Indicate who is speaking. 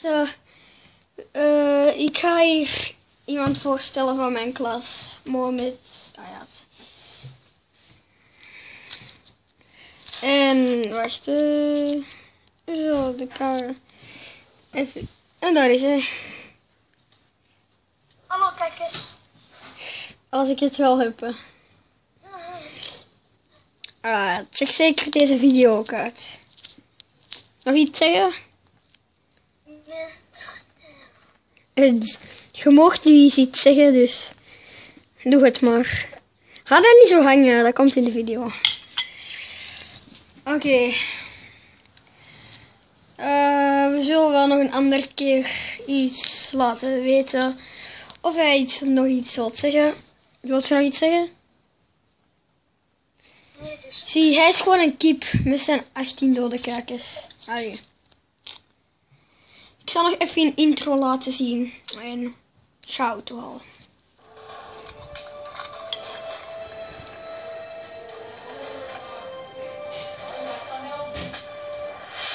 Speaker 1: Zo, eh, ik ga hier iemand voorstellen van mijn klas. Mohamed Ayat. En wacht, eh, zo, de camera. Even. En daar is hij.
Speaker 2: Hallo kijkers.
Speaker 1: Als ik het wel heb. hè. Ah, check zeker deze video ook uit. Nog iets zeggen?
Speaker 2: Nee.
Speaker 1: Eh, Je mocht nu iets zeggen, dus doe het maar. Ga daar niet zo hangen, dat komt in de video. Oké. Eh, we zullen wel nog een andere keer iets laten weten. Of hij iets, nog iets wilt zeggen. Wilt je nog iets zeggen?
Speaker 2: Nee, dus.
Speaker 1: Zie, hij is gewoon een kip met zijn 18 dode kuikens. Allee. Zal nog even een intro laten zien. En ciao toch al.